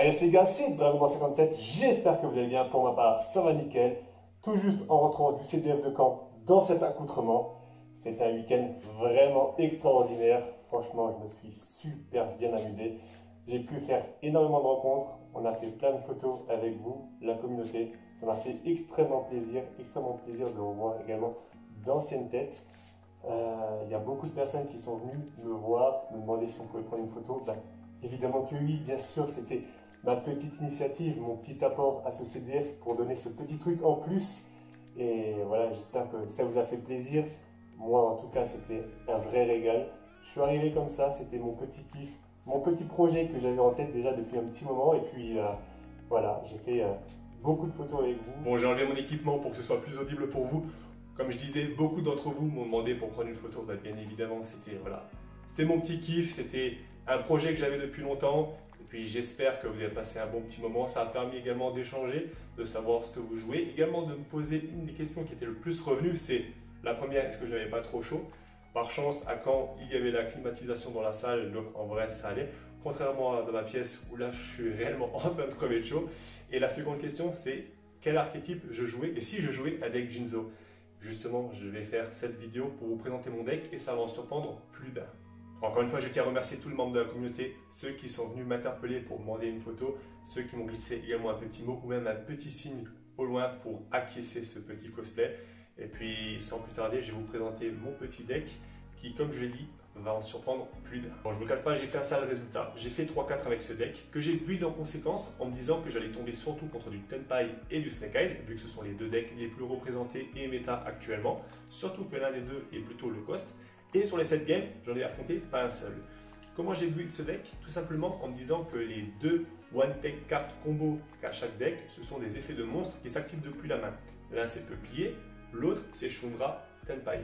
Allez les gars, c'est Dragon 57, j'espère que vous allez bien, pour ma part ça va nickel, tout juste en rentrant du CDF de camp dans cet accoutrement, c'était un week-end vraiment extraordinaire, franchement je me suis super bien amusé, j'ai pu faire énormément de rencontres, on a fait plein de photos avec vous, la communauté, ça m'a fait extrêmement plaisir, extrêmement plaisir de revoir également d'anciennes têtes, euh, il y a beaucoup de personnes qui sont venues me voir, me demander si on pouvait prendre une photo, ben, évidemment que oui, bien sûr, c'était ma petite initiative, mon petit apport à ce CDF pour donner ce petit truc en plus. Et voilà, j'espère que ça vous a fait plaisir. Moi, en tout cas, c'était un vrai régal. Je suis arrivé comme ça, c'était mon petit kiff, mon petit projet que j'avais en tête déjà depuis un petit moment. Et puis, euh, voilà, j'ai fait euh, beaucoup de photos avec vous. Bon, j'ai enlevé mon équipement pour que ce soit plus audible pour vous. Comme je disais, beaucoup d'entre vous m'ont demandé pour prendre une photo. Bah, bien évidemment, c'était voilà, c'était mon petit kiff, c'était un projet que j'avais depuis longtemps puis j'espère que vous avez passé un bon petit moment. Ça a permis également d'échanger, de savoir ce que vous jouez. Également de me poser une des questions qui était le plus revenue, c'est la première, est-ce que je n'avais pas trop chaud? Par chance, à quand il y avait la climatisation dans la salle, donc en vrai ça allait. Contrairement à ma pièce où là je suis réellement en train de crever de chaud. Et la seconde question, c'est quel archétype je jouais et si je jouais avec Jinzo? Justement, je vais faire cette vidéo pour vous présenter mon deck et ça va en surprendre plus d'un. Encore une fois, je tiens à remercier tous les membres de la communauté, ceux qui sont venus m'interpeller pour demander une photo, ceux qui m'ont glissé également un petit mot ou même un petit signe au loin pour acquiescer ce petit cosplay. Et puis, sans plus tarder, je vais vous présenter mon petit deck qui, comme je l'ai dit, va en surprendre plus d'un. Bon, je ne vous cache pas, j'ai fait un sale résultat. J'ai fait 3-4 avec ce deck, que j'ai build en conséquence en me disant que j'allais tomber surtout contre du Tenpai et du Snake Eyes, vu que ce sont les deux decks les plus représentés et méta actuellement, surtout que l'un des deux est plutôt le cost. Et sur les 7 games, j'en ai affronté pas un seul. Comment j'ai build ce deck Tout simplement en me disant que les deux One Tech cartes combo qu'à chaque deck, ce sont des effets de monstres qui s'activent depuis la main. L'un c'est Peuplier, l'autre c'est Shundra Tenpai.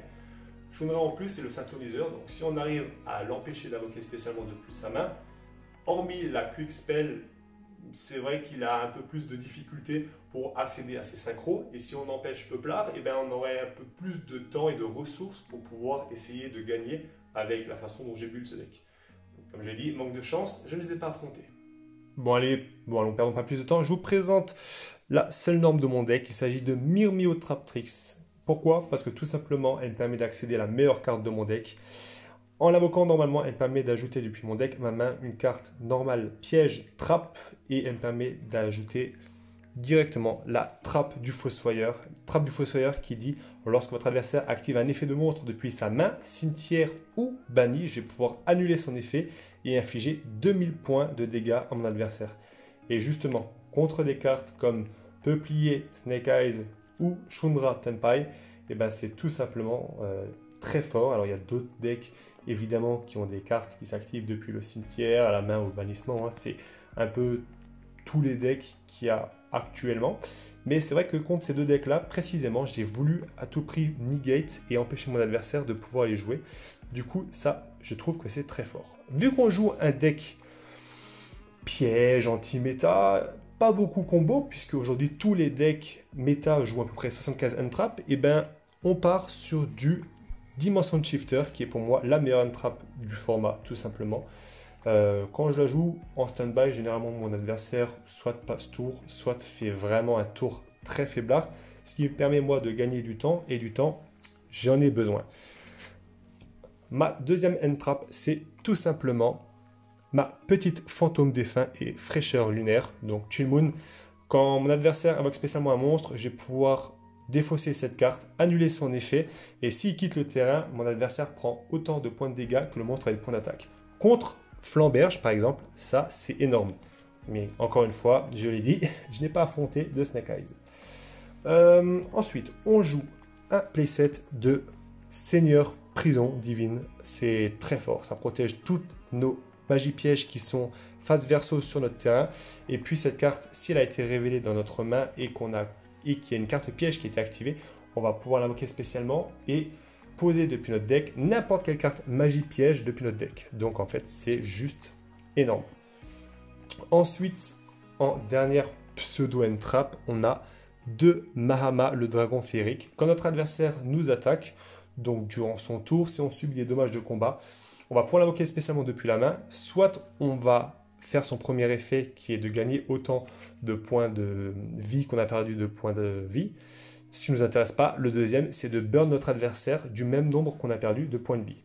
Shundra en plus c'est le synthoniseur, donc si on arrive à l'empêcher d'invoquer spécialement depuis sa main, hormis la Quick Spell c'est vrai qu'il a un peu plus de difficultés pour accéder à ses synchros. Et si on empêche Peuplard, eh ben on aurait un peu plus de temps et de ressources pour pouvoir essayer de gagner avec la façon dont j'ai build ce deck. comme j'ai dit, manque de chance, je ne les ai pas affrontés. Bon allez, bon allons perdons pas plus de temps. Je vous présente la seule norme de mon deck. Il s'agit de Mirmio Traptrix. Pourquoi? Parce que tout simplement, elle permet d'accéder à la meilleure carte de mon deck. En l'invoquant, normalement, elle permet d'ajouter depuis mon deck ma main une carte normale piège trappe et elle permet d'ajouter directement la trappe du fossoyeur. Trappe du fossoyeur qui dit lorsque votre adversaire active un effet de monstre depuis sa main, cimetière ou banni, je vais pouvoir annuler son effet et infliger 2000 points de dégâts à mon adversaire. Et justement, contre des cartes comme Peuplier, Snake Eyes ou Shundra Tenpai, et eh ben c'est tout simplement euh, très fort. Alors il y a d'autres decks évidemment qui ont des cartes qui s'activent depuis le cimetière, à la main au bannissement. Hein. C'est un peu tous les decks qu'il y a actuellement. Mais c'est vrai que contre ces deux decks-là, précisément, j'ai voulu à tout prix negate et empêcher mon adversaire de pouvoir les jouer. Du coup, ça, je trouve que c'est très fort. Vu qu'on joue un deck piège, anti-méta, pas beaucoup combo, puisque aujourd'hui tous les decks méta jouent à peu près 75 untrap, et eh ben on part sur du Dimension Shifter, qui est pour moi la meilleure trap du format, tout simplement. Euh, quand je la joue en stand-by, généralement mon adversaire soit passe tour, soit fait vraiment un tour très faiblard, ce qui me permet moi de gagner du temps, et du temps, j'en ai besoin. Ma deuxième end trap, c'est tout simplement ma petite fantôme défunt et fraîcheur lunaire, donc Chill Moon. Quand mon adversaire invoque spécialement un monstre, je vais pouvoir défausser cette carte, annuler son effet, et s'il quitte le terrain, mon adversaire prend autant de points de dégâts que le monstre a de points d'attaque. Contre Flamberge, par exemple, ça c'est énorme. Mais encore une fois, je l'ai dit, je n'ai pas affronté de Snake Eyes. Euh, ensuite, on joue un playset de Seigneur Prison Divine. C'est très fort, ça protège toutes nos magies pièges qui sont face verso sur notre terrain. Et puis cette carte, si elle a été révélée dans notre main et qu'on a et qu'il y a une carte piège qui a été activée, on va pouvoir l'invoquer spécialement et poser depuis notre deck n'importe quelle carte magie piège depuis notre deck. Donc en fait, c'est juste énorme. Ensuite, en dernière pseudo trap, on a deux Mahama, le dragon féerique. Quand notre adversaire nous attaque, donc durant son tour, si on subit des dommages de combat, on va pouvoir l'invoquer spécialement depuis la main, soit on va faire son premier effet qui est de gagner autant de points de vie qu'on a perdu de points de vie. Ce qui ne nous intéresse pas, le deuxième, c'est de burn notre adversaire du même nombre qu'on a perdu de points de vie.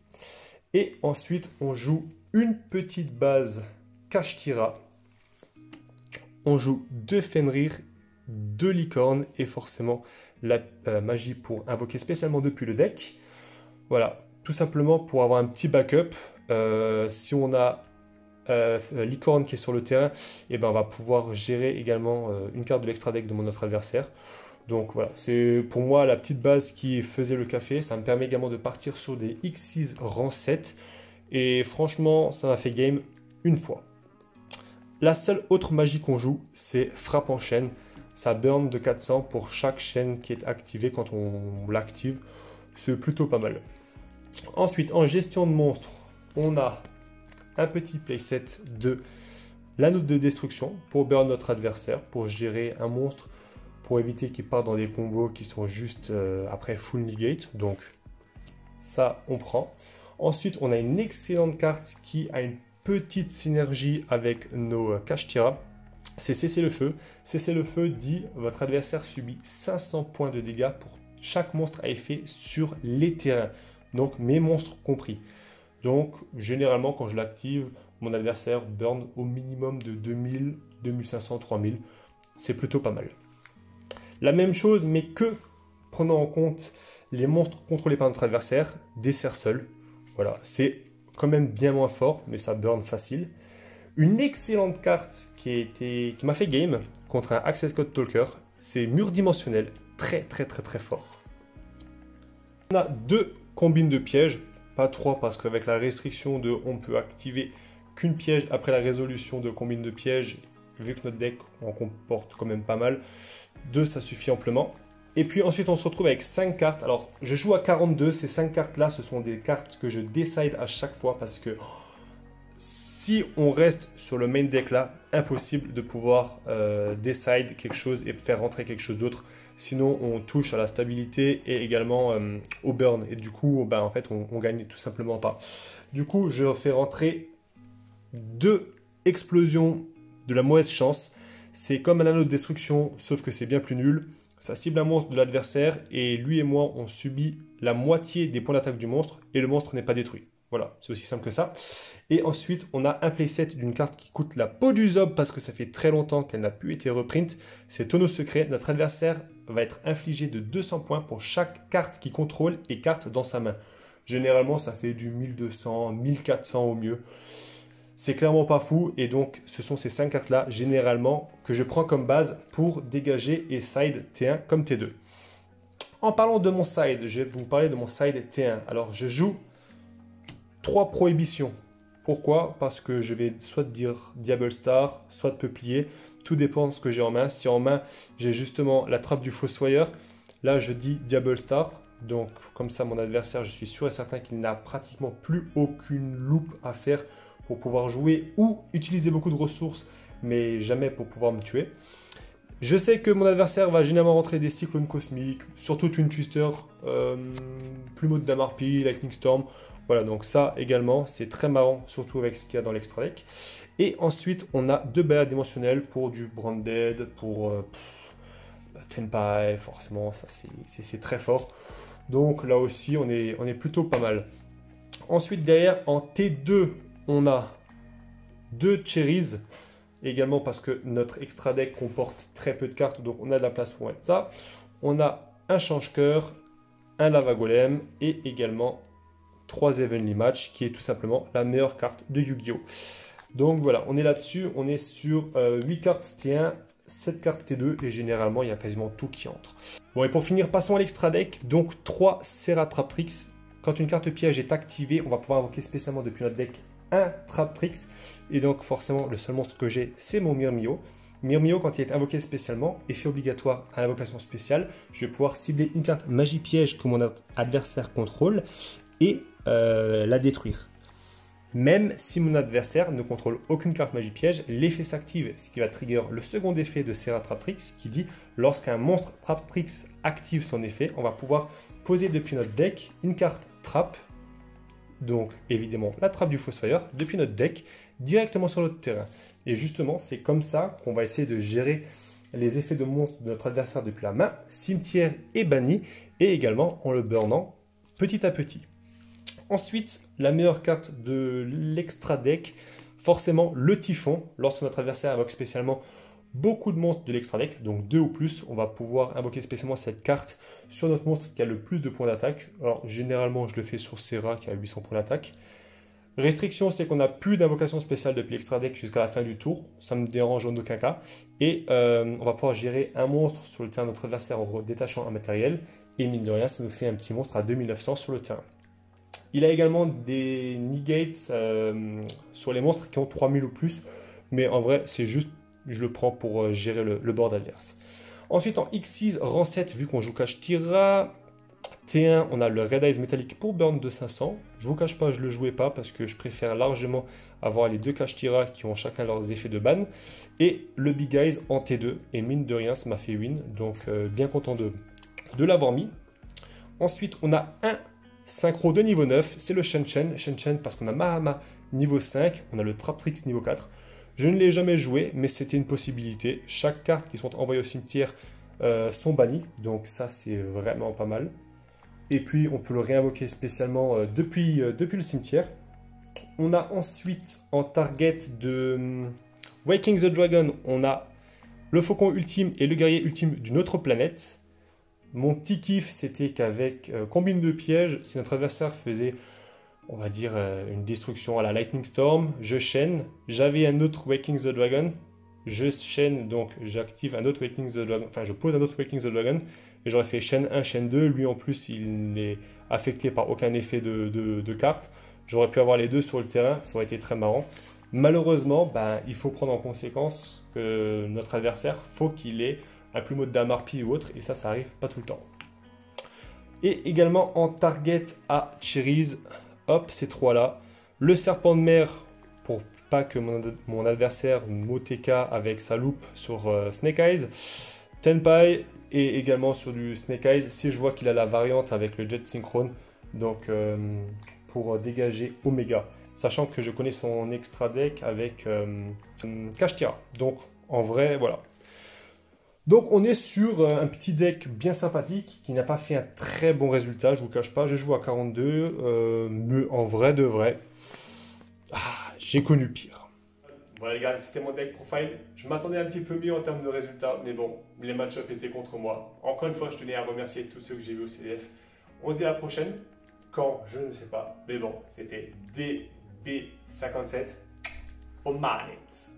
Et ensuite, on joue une petite base Kashtira. On joue deux Fenrir, deux licornes et forcément la euh, magie pour invoquer spécialement depuis le deck. Voilà, tout simplement pour avoir un petit backup. Euh, si on a euh, licorne qui est sur le terrain, et eh ben on va pouvoir gérer également une carte de l'extra deck de mon autre adversaire. Donc voilà, c'est pour moi la petite base qui faisait le café. Ça me permet également de partir sur des X6 rang 7. Et franchement, ça m'a fait game une fois. La seule autre magie qu'on joue, c'est frappe en chaîne. Ça burn de 400 pour chaque chaîne qui est activée quand on l'active. C'est plutôt pas mal. Ensuite, en gestion de monstres, on a un petit playset de l'anneau de destruction pour burn notre adversaire, pour gérer un monstre pour éviter qu'il parte dans des combos qui sont juste euh, après full negate. Donc ça, on prend. Ensuite, on a une excellente carte qui a une petite synergie avec nos Kashtira. C'est cesser le feu. Cesser le feu dit votre adversaire subit 500 points de dégâts pour chaque monstre à effet sur les terrains. Donc mes monstres compris. Donc généralement quand je l'active, mon adversaire burn au minimum de 2000, 2500, 3000. C'est plutôt pas mal. La même chose, mais que prenant en compte les monstres contrôlés par notre adversaire, des seuls. Voilà, c'est quand même bien moins fort, mais ça burn facile. Une excellente carte qui, qui m'a fait game contre un Access Code Talker, c'est mur dimensionnel, très très très très fort. On a deux combines de pièges, pas trois parce qu'avec la restriction de on peut activer qu'une piège après la résolution de combine de pièges, vu que notre deck en comporte quand même pas mal, 2, ça suffit amplement. Et puis ensuite, on se retrouve avec 5 cartes. Alors, je joue à 42. Ces 5 cartes-là, ce sont des cartes que je décide à chaque fois parce que si on reste sur le main deck là, impossible de pouvoir euh, decide quelque chose et faire rentrer quelque chose d'autre. Sinon, on touche à la stabilité et également euh, au burn. Et du coup, ben, en fait, on, on gagne tout simplement pas. Du coup, je fais rentrer deux explosions de la mauvaise chance c'est comme un anneau de destruction, sauf que c'est bien plus nul. Ça cible un monstre de l'adversaire et lui et moi, on subit la moitié des points d'attaque du monstre et le monstre n'est pas détruit. Voilà, c'est aussi simple que ça. Et ensuite, on a un playset d'une carte qui coûte la peau du zob parce que ça fait très longtemps qu'elle n'a plus été reprint. C'est Tonneau Secret. Notre adversaire va être infligé de 200 points pour chaque carte qu'il contrôle et carte dans sa main. Généralement, ça fait du 1200, 1400 au mieux. C'est clairement pas fou et donc ce sont ces 5 cartes là généralement que je prends comme base pour dégager et side T1 comme T2. En parlant de mon side, je vais vous parler de mon side T1. Alors je joue 3 prohibitions. Pourquoi? Parce que je vais soit dire Diable Star, soit Peuplier. Tout dépend de ce que j'ai en main. Si en main j'ai justement la trappe du Fossoyeur, là je dis Diable Star. Donc comme ça mon adversaire, je suis sûr et certain qu'il n'a pratiquement plus aucune loupe à faire pour pouvoir jouer ou utiliser beaucoup de ressources, mais jamais pour pouvoir me tuer. Je sais que mon adversaire va généralement rentrer des cyclones cosmiques, surtout Twin Twister, euh, Plumeau de Damarpi, Lightning Storm. Voilà, donc ça également, c'est très marrant, surtout avec ce qu'il y a dans l'extra deck. Et ensuite, on a deux balades dimensionnelles pour du Branded, pour euh, Tenpai, forcément, ça c'est très fort. Donc là aussi, on est, plutôt pas mal. Ensuite, derrière, en T2, on a deux cherries, également parce que notre extra deck comporte très peu de cartes, donc on a de la place pour mettre ça. On a un change-cœur, un lava golem et également trois Evenly Match, qui est tout simplement la meilleure carte de Yu-Gi-Oh! Donc voilà, on est là-dessus, on est sur 8 euh, cartes T1, 7 cartes T2 et généralement il y a quasiment tout qui entre. Bon et pour finir, passons à l'extra deck, donc 3 Serra Traptrix. Quand une carte piège est activée, on va pouvoir invoquer spécialement depuis notre deck un Traptrix. Et donc forcément, le seul monstre que j'ai, c'est mon Myrmio. Myrmio, quand il est invoqué spécialement, effet obligatoire à l'invocation spéciale, je vais pouvoir cibler une carte magie piège que mon adversaire contrôle et euh, la détruire. Même si mon adversaire ne contrôle aucune carte magie piège, l'effet s'active, ce qui va trigger le second effet de Serra Traptrix qui dit lorsqu'un monstre Traptrix active son effet, on va pouvoir poser depuis notre deck une carte Trap donc évidemment la trappe du Fossoyeur depuis notre deck directement sur notre terrain. Et justement, c'est comme ça qu'on va essayer de gérer les effets de monstre de notre adversaire depuis la main, cimetière et banni, et également en le burnant petit à petit. Ensuite, la meilleure carte de l'extra deck, forcément le typhon. Lorsque notre adversaire invoque spécialement beaucoup de monstres de l'extra deck, donc deux ou plus, on va pouvoir invoquer spécialement cette carte sur notre monstre qui a le plus de points d'attaque. Alors généralement je le fais sur Serra qui a 800 points d'attaque. Restriction, c'est qu'on n'a plus d'invocation spéciale depuis l'extra deck jusqu'à la fin du tour. Ça me dérange en aucun cas. Et euh, on va pouvoir gérer un monstre sur le terrain de notre adversaire en détachant un matériel. Et mine de rien, ça nous fait un petit monstre à 2900 sur le terrain. Il a également des negates euh, sur les monstres qui ont 3000 ou plus. Mais en vrai, c'est juste, je le prends pour euh, gérer le, board adverse. Ensuite, en X6, rang 7, vu qu'on joue cache Tira, T1, on a le Red Eyes métallique pour burn de 500. Je vous cache pas, je le jouais pas parce que je préfère largement avoir les deux cache Tira qui ont chacun leurs effets de ban. Et le Big Eyes en T2. Et mine de rien, ça m'a fait win. Donc euh, bien content de, de l'avoir mis. Ensuite, on a un synchro de niveau 9. C'est le Shen Shen. Shen Shen parce qu'on a Mahama niveau 5. On a le Traptrix niveau 4. Je ne l'ai jamais joué, mais c'était une possibilité. Chaque carte qui sont envoyées au cimetière euh, sont bannies. Donc ça, c'est vraiment pas mal. Et puis, on peut le réinvoquer spécialement euh, depuis, euh, depuis le cimetière. On a ensuite en target de hum, Waking the Dragon, on a le faucon ultime et le guerrier ultime d'une autre planète. Mon petit kiff, c'était qu'avec euh, combine de pièges, si notre adversaire faisait, on va dire, une destruction à la Lightning Storm, je chaîne. J'avais un autre Waking the Dragon. Je chaîne, donc j'active un autre Waking the Dragon. Enfin, je pose un autre Waking the Dragon. Et j'aurais fait chaîne 1, chaîne 2. Lui, en plus, il n'est affecté par aucun effet de, de, carte. J'aurais pu avoir les deux sur le terrain. Ça aurait été très marrant. Malheureusement, ben, il faut prendre en conséquence que notre adversaire, faut qu'il ait un plumeau de Damarpi ou autre. Et ça, ça arrive pas tout le temps. Et également en target à Cherries, hop, ces trois-là. Le serpent de mer, pour pas que mon, adversaire Moteka avec sa loupe sur euh, Snake Eyes. Tenpai, et également sur du Snake Eyes si je vois qu'il a la variante avec le jet synchrone donc euh, pour dégager Omega sachant que je connais son extra deck avec euh, donc en vrai voilà donc on est sur euh, un petit deck bien sympathique qui n'a pas fait un très bon résultat je vous cache pas j'ai joué à 42 euh, mais en vrai de vrai ah, j'ai connu pire voilà les gars, c'était mon deck profile. Je m'attendais un petit peu mieux en termes de résultats, mais bon, les match-ups étaient contre moi. Encore une fois, je tenais à remercier tous ceux que j'ai vus au CDF. On se dit à la prochaine. Quand Je ne sais pas. Mais bon, c'était DB57 au manettes.